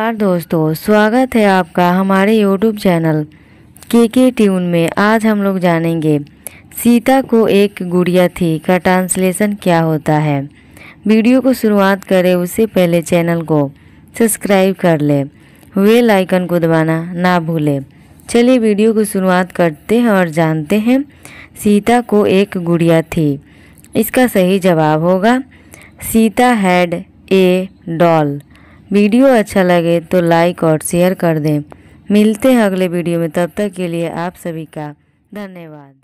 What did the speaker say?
नमस्कार दोस्तों, स्वागत है आपका हमारे यूट्यूब चैनल के के ट्यून में। आज हम लोग जानेंगे, सीता को एक गुड़िया थी, का ट्रांसलेशन क्या होता है? वीडियो को शुरुआत करें उससे पहले चैनल को सब्सक्राइब कर ले। वेल आइकन को दबाना ना भूलें। चलिए वीडियो को शुरुआत करते हैं और जानते हैं, सीता को एक गुड़िया थी। इसका सही जवाब होगा, Sita had a doll. Video अच्छा लगे तो लाइक और शेयर कर दें। मिलते हैं अगले वीडियो में, तब तक के लिए आप सभी का धन्यवाद।